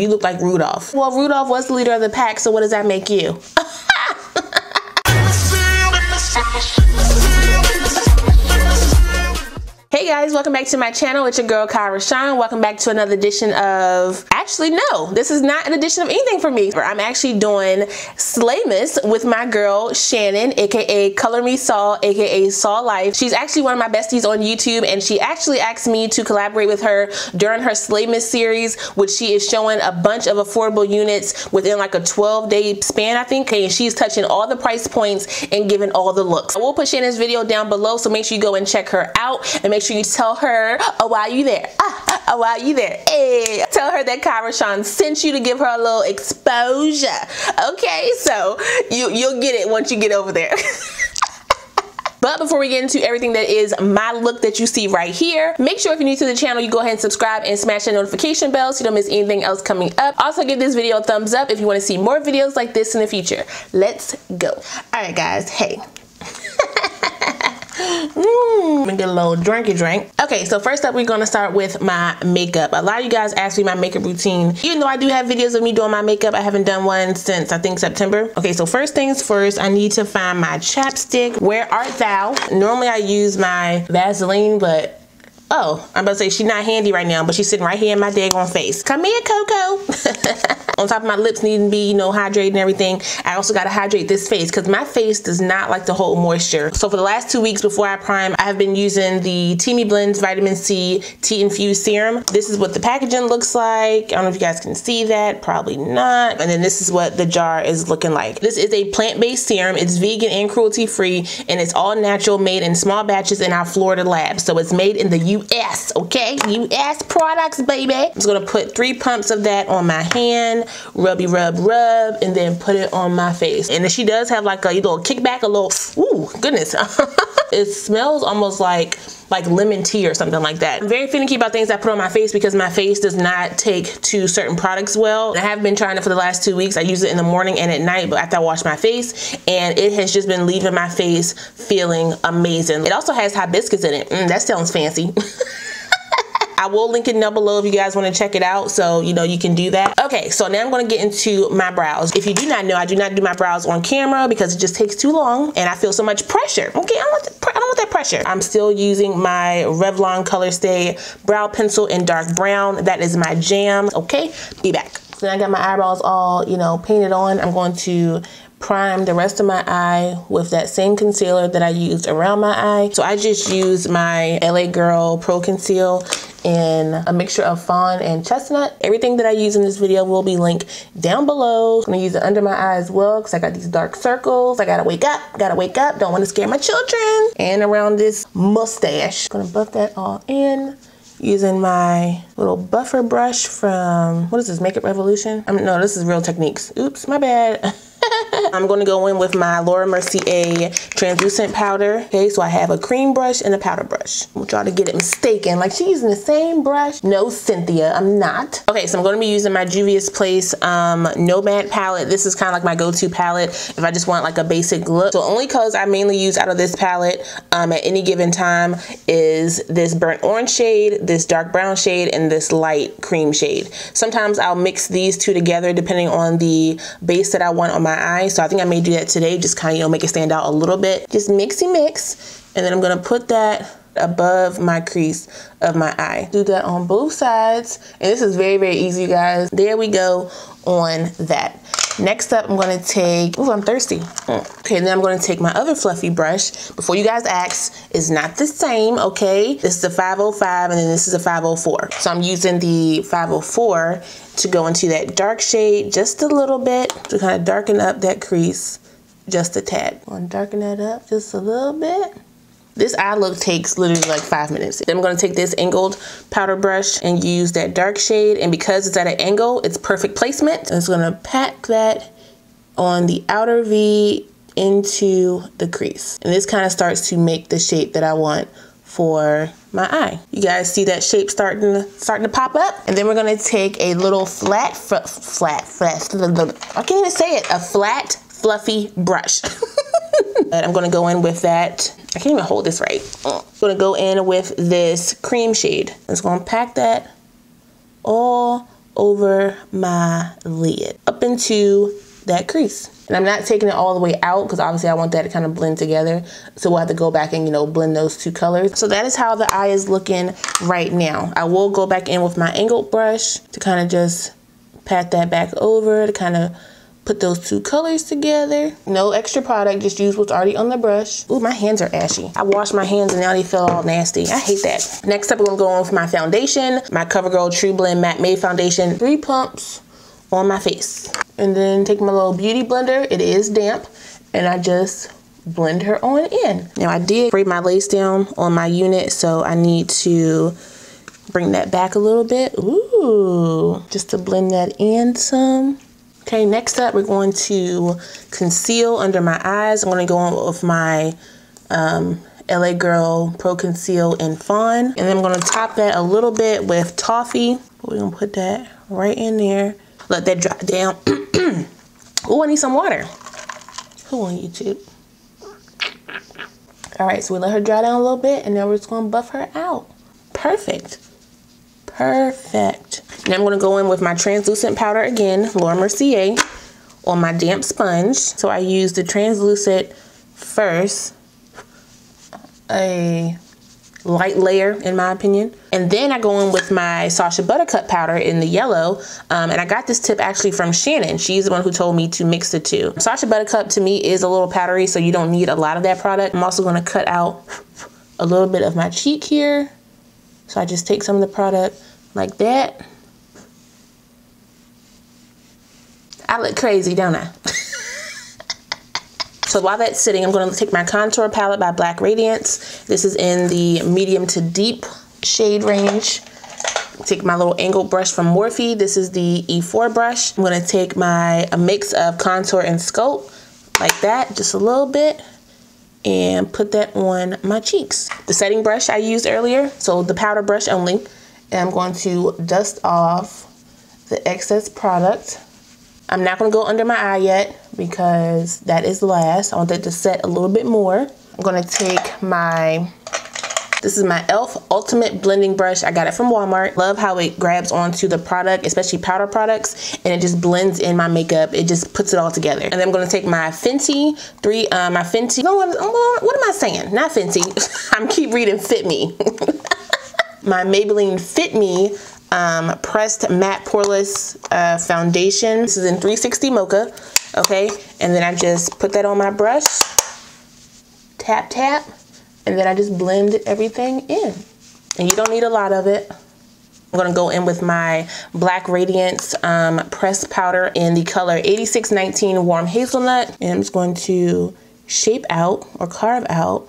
You look like Rudolph. Well, Rudolph was the leader of the pack, so what does that make you? Hey guys, welcome back to my channel. It's your girl Kie RaShon. Welcome back to another edition of, actually no, this is not an edition of anything for me. I'm actually doing Slaymas with my girl Shannon, aka Color Me Saw, aka Saw Life. She's actually one of my besties on YouTube and she actually asked me to collaborate with her during her Slaymas series, which she is showing a bunch of affordable units within like a 12 day span, I think. And she's touching all the price points and giving all the looks. I will put Shannon's video down below, so make sure you go and check her out and make make sure you tell her, oh, while you there, ah, oh, while you there, hey, tell her that Kie RaShon sent you to give her a little exposure. Okay, so you, you'll get it once you get over there. But before we get into everything that is my look that you see right here, make sure if you're new to the channel, you go ahead and subscribe and smash that notification bell so you don't miss anything else coming up. Also give this video a thumbs up if you want to see more videos like this in the future. Let's go. All right, guys. Hey. Mmm, get a little drinky drink. Okay, so first up, we're gonna start with my makeup. A lot of you guys asked me my makeup routine. Even though I do have videos of me doing my makeup, I haven't done one since I think September. Okay, so first things first, I need to find my chapstick. Where art thou? Normally I use my Vaseline, but Oh, I'm about to say she's not handy right now, but she's sitting right here in my daggone face. Come here, Coco. On top of my lips needing to be, you know, hydrated and everything, I also got to hydrate this face because my face does not like to hold moisture. So for the last two weeks before I prime, I have been using the Teami Blends Vitamin C Tea Infused Serum. This is what the packaging looks like. I don't know if you guys can see that, probably not. And then this is what the jar is looking like. This is a plant-based serum. It's vegan and cruelty-free, and it's all natural, made in small batches in our Florida lab. So it's made in the US, okay? US products, baby. I'm just gonna put three pumps of that on my hand, rubby rub rub, and then put it on my face. And she does have like a little kickback, a little, ooh, goodness. it smells almost like like lemon tea or something like that. I'm very finicky about things I put on my face because my face does not take to certain products well. I have been trying it for the last two weeks. I use it in the morning and at night, but after I wash my face, and it has just been leaving my face feeling amazing. It also has hibiscus in it. Mm, that sounds fancy. I will link it down below if you guys want to check it out. So, you know, you can do that. Okay, so now I'm going to get into my brows. If you do not know, I do not do my brows on camera because it just takes too long and I feel so much pressure. Okay, I don't want, the, I don't want that pressure. I'm still using my Revlon Color Stay brow pencil in dark brown. That is my jam. Okay, be back. So now I got my eyebrows all, you know, painted on. I'm going to prime the rest of my eye with that same concealer that I used around my eye. So I just used my LA Girl Pro Conceal in a mixture of fawn and chestnut. Everything that I use in this video will be linked down below. I'm gonna use it under my eye as well because I got these dark circles. I gotta wake up, gotta wake up. Don't wanna scare my children. And around this mustache. Gonna buff that all in using my little buffer brush from, what is this, Makeup Revolution? I mean, no, this is Real Techniques. Oops, my bad. I'm going to go in with my Laura Mercier translucent powder. Okay, so I have a cream brush and a powder brush. I want y'all to get it mistaken. Like she's using the same brush. No, Cynthia, I'm not. Okay, so I'm going to be using my Juvia's Place um, Nomad palette. This is kind of like my go-to palette if I just want like a basic look. So only colors I mainly use out of this palette um, at any given time is this burnt orange shade, this dark brown shade, and this light cream shade. Sometimes I'll mix these two together depending on the base that I want on my eyes. So I think I may do that today, just kind of, you know, make it stand out a little bit. Just mixy mix. And then I'm gonna put that above my crease of my eye. Do that on both sides. And this is very, very easy, guys. There we go on that. Next up, I'm gonna take, oh, I'm thirsty. Okay, then I'm gonna take my other fluffy brush. Before you guys ask, it's not the same, okay? This is a 505 and then this is a 504. So I'm using the 504 to go into that dark shade just a little bit to kind of darken up that crease just a tad. I'm gonna darken that up just a little bit. This eye look takes literally like five minutes. Then I'm gonna take this angled powder brush and use that dark shade. And because it's at an angle, it's perfect placement. I'm just gonna pack that on the outer V into the crease. And this kind of starts to make the shape that I want for my eye. You guys see that shape starting to, starting to pop up? And then we're gonna take a little flat, flat, flat, I can't even say it, a flat, fluffy brush. I'm gonna go in with that. I can't even hold this right. I'm gonna go in with this cream shade. I'm just gonna pack that all over my lid up into that crease. And I'm not taking it all the way out because obviously I want that to kind of blend together. So we'll have to go back and, you know, blend those two colors. So that is how the eye is looking right now. I will go back in with my angled brush to kind of just pat that back over to kind of put those two colors together. No extra product, just use what's already on the brush. Ooh, my hands are ashy. I washed my hands and now they feel all nasty. I hate that. Next up, we're gonna go on with my foundation, my CoverGirl TruBlend Matte Made Foundation. Three pumps on my face. And then take my little beauty blender, it is damp, and I just blend her on in. Now I did spray my lace down on my unit, so I need to bring that back a little bit. Ooh, just to blend that in some. Okay, next up we're going to conceal under my eyes. I'm gonna go on with my um, LA Girl Pro Conceal in Fawn. And then I'm gonna top that a little bit with Toffee. We're gonna put that right in there. Let that dry down. oh, I need some water. Who on YouTube? All right, so we let her dry down a little bit and now we're just gonna buff her out. Perfect. Perfect. Now I'm gonna go in with my translucent powder again, Laura Mercier, on my damp sponge. So I use the translucent first, a light layer in my opinion. And then I go in with my Sacha Buttercup powder in the yellow. Um, and I got this tip actually from Shannon. She's the one who told me to mix the two. Sacha Buttercup to me is a little powdery, so you don't need a lot of that product. I'm also gonna cut out a little bit of my cheek here. So I just take some of the product like that. I look crazy, don't I? So while that's sitting, I'm going to take my contour palette by Black Radiance. This is in the medium to deep shade range. Take my little angled brush from Morphe. This is the E4 brush. I'm going to take my a mix of contour and sculpt like that, just a little bit and put that on my cheeks. The setting brush I used earlier, so the powder brush only, and I'm going to dust off the excess product I'm not to go under my eye yet because that is last. I want that to set a little bit more. I'm to take my, this is my e.l.f. Ultimate Blending Brush. I got it from Walmart. Love how it grabs onto the product, especially powder products, and it just blends in my makeup. It just puts it all together. And then I'm to take my Fenty, three, uh, my Fenty, what am I saying? Not Fenty. I'm keep reading Fit Me. my Maybelline Fit Me um, pressed matte poreless uh, foundation. This is in 360 Mocha, okay? And then I just put that on my brush, tap, tap, and then I just blend everything in. And you don't need a lot of it. I'm gonna go in with my Black Radiance um, pressed powder in the color 8619 Warm Hazelnut. And I'm just going to shape out or carve out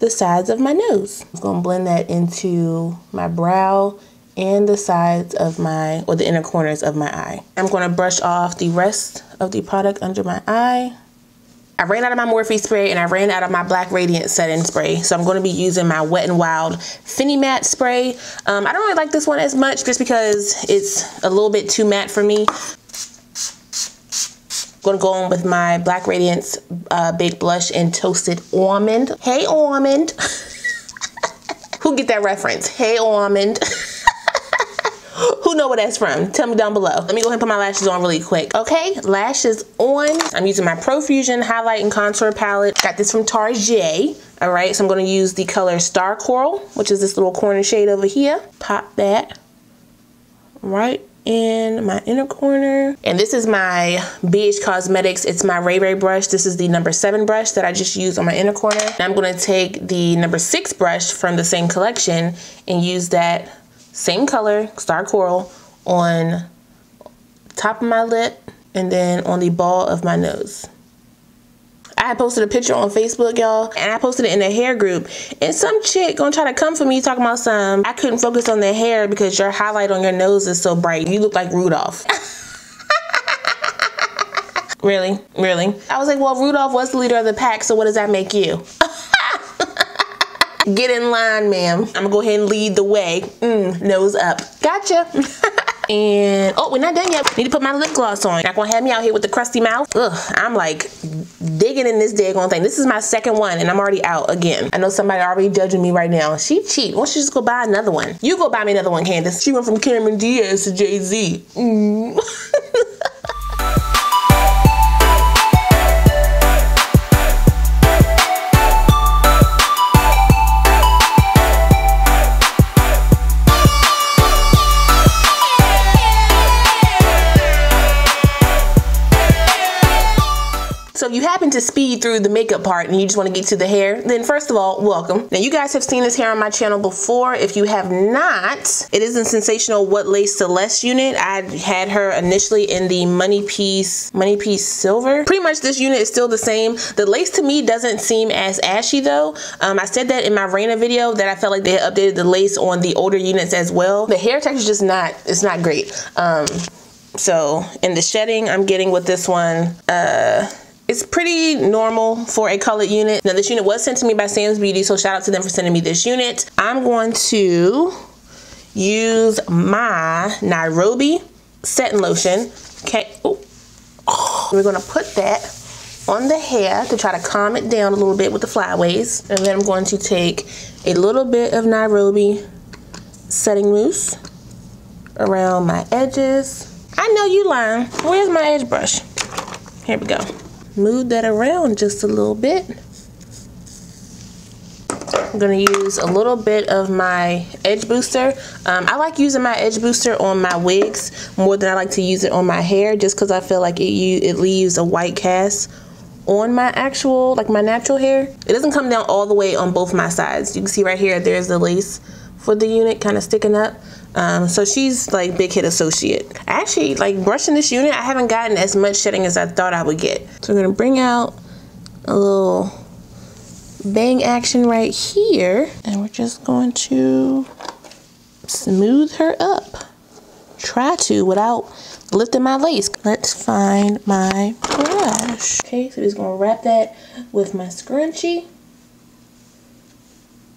the sides of my nose. I'm gonna blend that into my brow and the sides of my, or the inner corners of my eye. I'm going to brush off the rest of the product under my eye. I ran out of my Morphe spray and I ran out of my Black Radiant setting spray. So I'm going to be using my Wet n Wild FiniMat spray. Um, I don't really like this one as much just because it's a little bit too matte for me. I'm going to go on with my Black Radiance uh, Baked Blush in Toasted Almond. Hey, Almond. Who get that reference? Hey, Almond. Who know where that's from? Tell me down below. Let me go ahead and put my lashes on really quick. Okay, lashes on. I'm using my Profusion Highlight and Contour Palette. Got this from Target. All right, so I'm gonna use the color Star Coral, which is this little corner shade over here. Pop that right in my inner corner. And this is my BH Cosmetics. It's my Ray Ray brush. This is the number seven brush that I just used on my inner corner. And I'm gonna take the number six brush from the same collection and use that same color, star coral, on top of my lip and then on the ball of my nose. I had posted a picture on Facebook, y'all, and I posted it in the hair group. And some chick gonna try to come for me talking about some, I couldn't focus on the hair because your highlight on your nose is so bright. You look like Rudolph. really? Really? I was like, well, Rudolph was the leader of the pack, so what does that make you? Get in line, ma'am. I'm gonna go ahead and lead the way. Mm, nose up. Gotcha. And, oh, we're not done yet. Need to put my lip gloss on. Not gonna have me out here with the crusty mouth. Ugh, I'm like digging in this daggone thing. This is my second one and I'm already out again. I know somebody already judging me right now. She cheap. Why don't you just go buy another one? You go buy me another one, Candace. She went from Cameron Diaz to Jay-Z. Mm. if you happen to speed through the makeup part and you just want to get to the hair, then first of all, welcome. Now you guys have seen this hair on my channel before. If you have not, it is a Sensationnel What Lace Celeste unit. I had her initially in the Money Piece, Money Piece Silver. Pretty much this unit is still the same. The lace to me doesn't seem as ashy though. Um, I said that in my Raina video that I felt like they had updated the lace on the older units as well. The hair texture is just not, it's not great. Um, so in the shedding, I'm getting with this one, uh, it's pretty normal for a colored unit. Now this unit was sent to me by Sam's Beauty, so shout out to them for sending me this unit. I'm going to use my Nairobi setting lotion. Okay, oh. we're gonna put that on the hair to try to calm it down a little bit with the flyaways. And then I'm going to take a little bit of Nairobi setting mousse around my edges. I know you lying. Where's my edge brush? Here we go move that around just a little bit. I'm going to use a little bit of my edge booster. Um, I like using my edge booster on my wigs more than I like to use it on my hair just because I feel like it, it leaves a white cast on my actual, like my natural hair. It doesn't come down all the way on both my sides. You can see right here, there's the lace for the unit kind of sticking up. Um, so she's like big hit associate. Actually, like brushing this unit, I haven't gotten as much shedding as I thought I would get. So I'm gonna bring out a little bang action right here. And we're just going to smooth her up. Try to without lifting my lace. Let's find my brush. Okay, so we're just gonna wrap that with my scrunchie.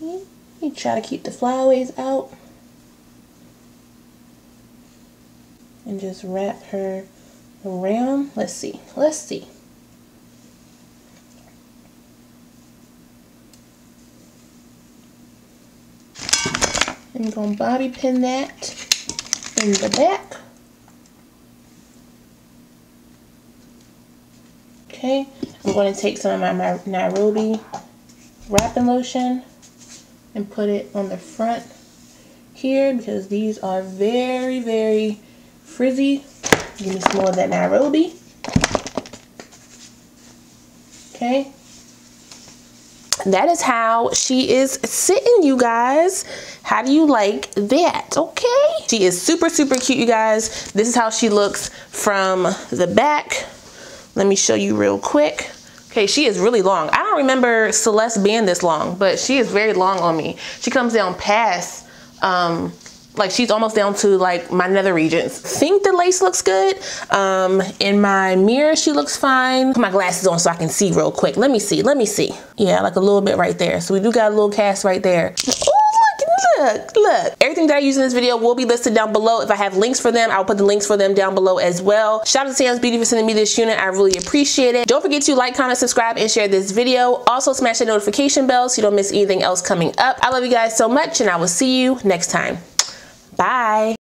You try to keep the flyaways out. And just wrap her around. Let's see. Let's see. I'm going to bobby pin that in the back. Okay, I'm going to take some of my Nairobi wrapping lotion and put it on the front here because these are very, very frizzy. Give me some more of that Nairobi. Okay. That is how she is sitting, you guys. How do you like that? Okay. She is super, super cute, you guys. This is how she looks from the back. Let me show you real quick. Okay, she is really long. I don't remember Celeste being this long, but she is very long on me. She comes down past, um, like she's almost down to like my nether regions. Think the lace looks good. Um, in my mirror, she looks fine. Put my glasses on so I can see real quick. Let me see, let me see. Yeah, like a little bit right there. So we do got a little cast right there. Ooh, look, look. Everything that I use in this video will be listed down below. If I have links for them, I'll put the links for them down below as well. Shout out to Sam's Beauty for sending me this unit. I really appreciate it. Don't forget to like, comment, subscribe, and share this video. Also, smash the notification bell so you don't miss anything else coming up. I love you guys so much, and I will see you next time. Bye.